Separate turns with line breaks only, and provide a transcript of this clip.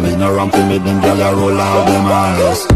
me no romping me, them gyal a roll out them eyes.